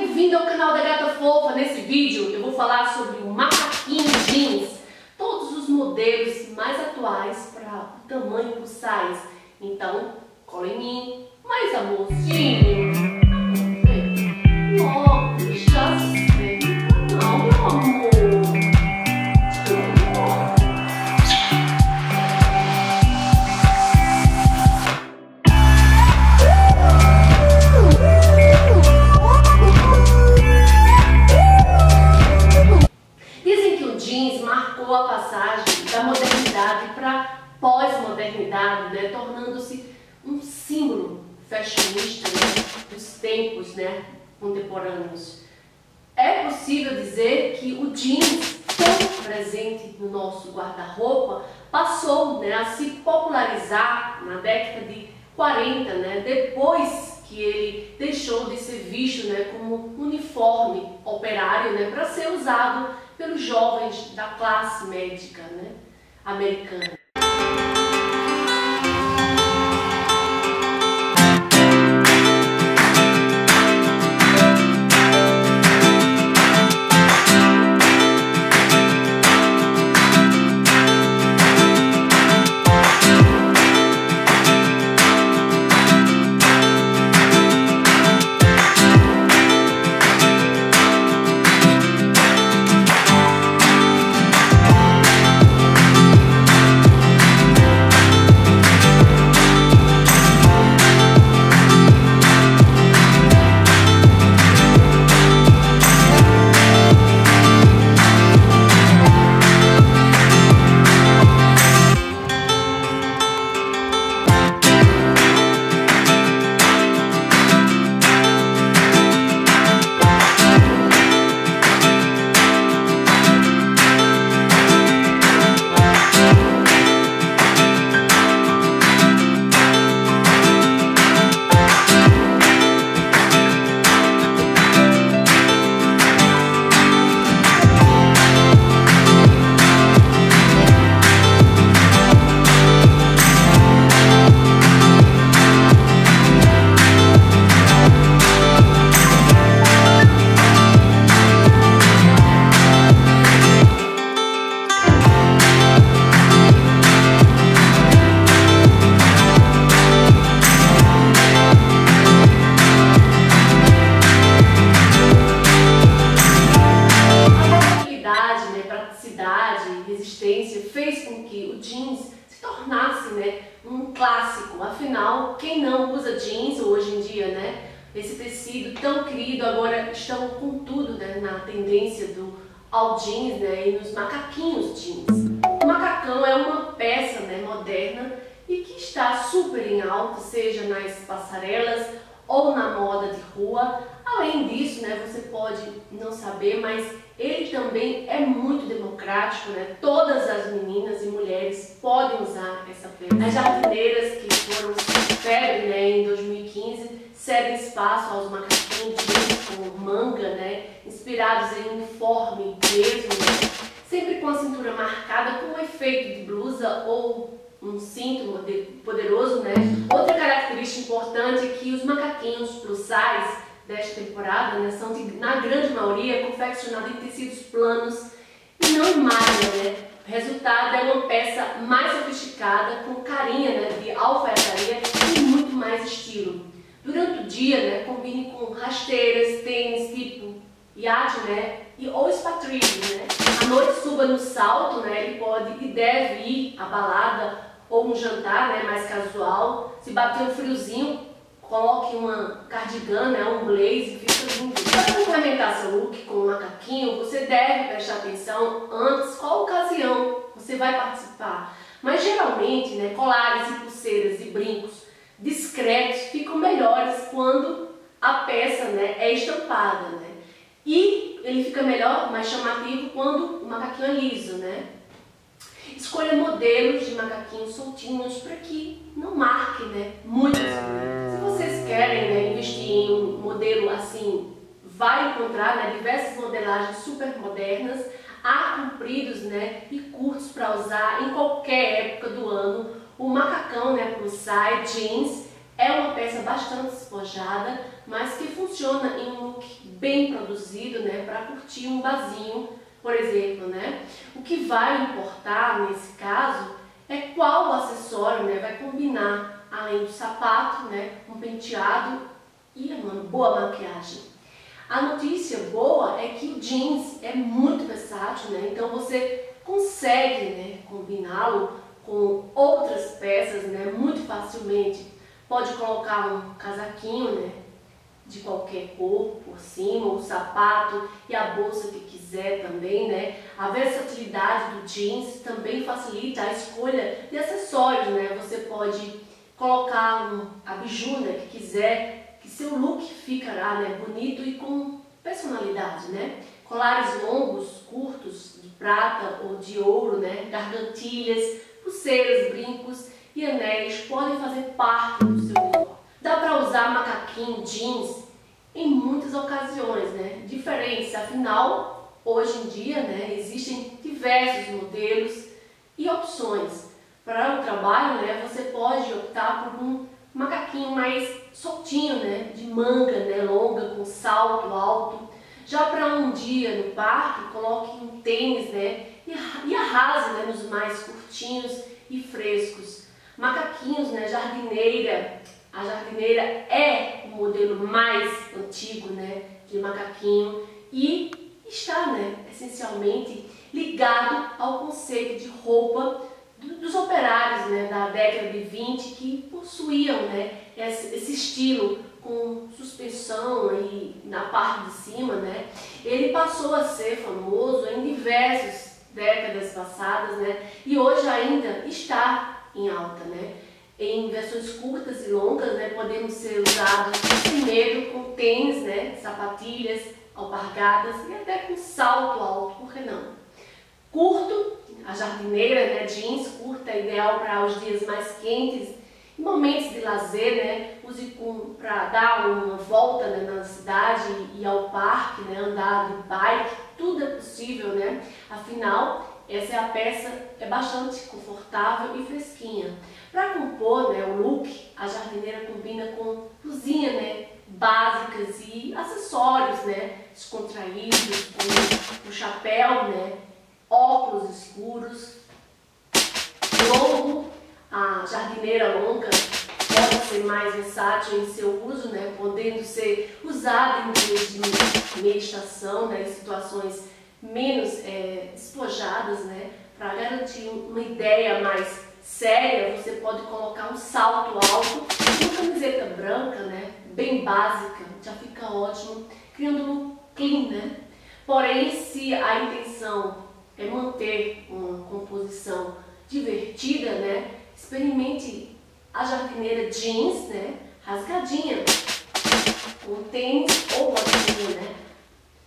bem-vindo ao canal da Gata Fofa. Nesse vídeo eu vou falar sobre o macaquinho jeans, todos os modelos mais atuais para o tamanho plus size. Então, cola em mim, mais amorzinho. Logo, já sei. Não, meu amor. Né? tornando-se um símbolo fashionista né? dos tempos né? contemporâneos. É possível dizer que o jeans, tão presente no nosso guarda-roupa, passou né, a se popularizar na década de 40, né, depois que ele deixou de ser visto né, como uniforme operário né, para ser usado pelos jovens da classe médica né, americana. Que o jeans se tornasse né, um clássico. Afinal, quem não usa jeans hoje em dia, né? Esse tecido tão querido agora estão com tudo né, na tendência do all jeans né, e nos macaquinhos jeans. O macacão é uma peça né, moderna e que está super em alta, seja nas passarelas ou na moda de rua. Além disso, né, você pode não saber, mas ele também é muito democrático, né? Todas as meninas e mulheres podem usar essa peça. As jardineiras que foram febre né, em 2015 cedem espaço aos macaquinhos com manga, né? Inspirados em uniforme mesmo, né? sempre com a cintura marcada com um efeito de blusa ou um cinto poderoso, né? Outra característica importante é que os macaquinhos plus size desta temporada né, são, de, na grande maioria, confeccionados em tecidos planos e não em malha, né? O resultado é uma peça mais sofisticada, com carinha né, de alfaiataria e muito mais estilo. Durante o dia, né, combine com rasteiras, tênis tipo iate, né, e, ou espadrilha, né? À noite suba no salto, né, ele pode e deve ir à balada ou um jantar, né, mais casual. Se bater um friozinho, coloque uma cardigan, né, um blaze, fica lindo. Para complementar seu look com um macaquinho, você deve prestar atenção antes qual ocasião você vai participar. Mas geralmente, né, colares e pulseiras e brincos discretos ficam melhores quando a peça, né, é estampada, né? E ele fica melhor, mais chamativo quando o macaquinho é liso, né? Escolha modelos de macaquinhos soltinhos para que não marque, né, muito. Vai encontrar né, diversas modelagens super modernas, há compridos né, e curtos para usar em qualquer época do ano. O macacão né, plus size jeans é uma peça bastante despojada, mas que funciona em um look bem produzido, né, para curtir um barzinho, por exemplo, né? O que vai importar nesse caso é qual acessório, né, vai combinar além do sapato, né, um penteado e uma boa maquiagem. A notícia boa é que o jeans é muito versátil, né? Então você consegue, né, combiná-lo com outras peças, né, muito facilmente. Pode colocar um casaquinho, né, de qualquer cor por cima, o sapato e a bolsa que quiser também, né? A versatilidade do jeans também facilita a escolha de acessórios, né? Você pode colocar um abiju, né, que quiser, seu look ficará, né, bonito e com personalidade, né? Colares longos, curtos, de prata ou de ouro, né? Gargantilhas, pulseiras, brincos e anéis podem fazer parte do seu visual. Dá para usar macaquinho jeans em muitas ocasiões, né? Diferentes, afinal, hoje em dia, né, existem diversos modelos e opções. Para o trabalho, né, você pode optar por um macaquinho mais soltinho, né, de manga, né, longa, com salto alto. Já para um dia no parque, coloque um tênis, né, e arrase né, nos mais curtinhos e frescos. Macaquinhos, né, jardineira, a jardineira é o modelo mais antigo né, de macaquinho. E está né, essencialmente ligado ao conceito de roupa dos operários né, da década de 20 que possuíam né, esse, estilo com suspensão aí na parte de cima, né? Ele passou a ser famoso em diversas décadas passadas, né? E hoje ainda está em alta, né? em versões curtas e longas, né, podemos ser usados primeiro com tênis, né, sapatilhas, alpargadas e até com salto alto, por que não? Curto, a jardineira, né, jeans curta, ideal para os dias mais quentes, momentos de lazer, né, use para dar uma volta né, na cidade e ao parque, né, andar de bike, tudo é possível, né? Afinal, essa é a peça, é bastante confortável e fresquinha. Para compor né, o look, a jardineira combina com cozinha né, básicas e acessórios né, descontraídos, com o chapéu, né, óculos escuros, longo, a jardineira longa pode ser mais versátil em seu uso, né, podendo ser usada em dias de meditação, né, em situações menos é, despojadas, né, para garantir uma ideia mais séria, você pode colocar um salto alto, uma camiseta branca, né, bem básica, já fica ótimo, criando um clean, né? Porém, se a intenção é manter uma composição divertida, né, experimente a jardineira jeans, né, rasgadinha, com tênis ou botinha, né?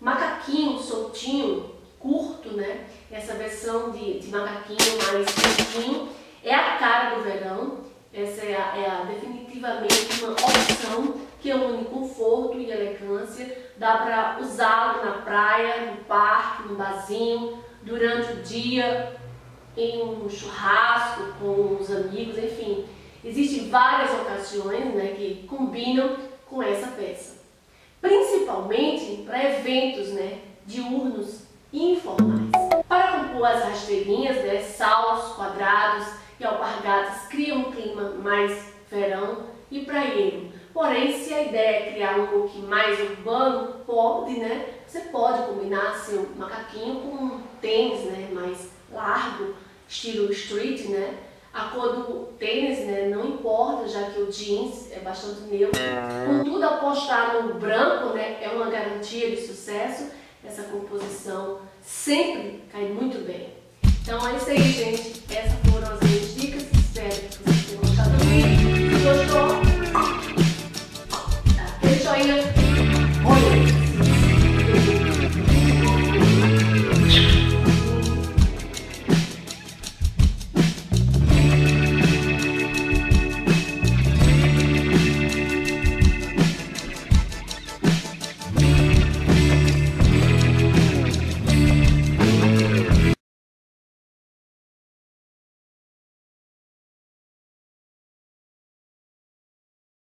Macaquinho soltinho, curto, né? Essa versão de, de macaquinho mais curtinho é a cara do verão, essa é, a, é a, definitivamente uma opção que une conforto e elegância. Dá para usá-lo na praia, no parque, no barzinho, durante o dia, em um churrasco com os amigos, enfim. Existem várias ocasiões né, que combinam com essa peça. Principalmente para eventos né, diurnos e informais. Para compor as rasteirinhas, né, saltos quadrados, e alpargatas criam um clima mais verão e praieiro. Porém, se a ideia é criar um look mais urbano, pode, né? Você pode combinar seu macaquinho com um tênis, né? Mais largo, estilo street, né? A cor do tênis, né? Não importa, já que o jeans é bastante neutro. Contudo, apostar no branco, né? É uma garantia de sucesso. Essa composição sempre cai muito bem. Então é isso aí, gente.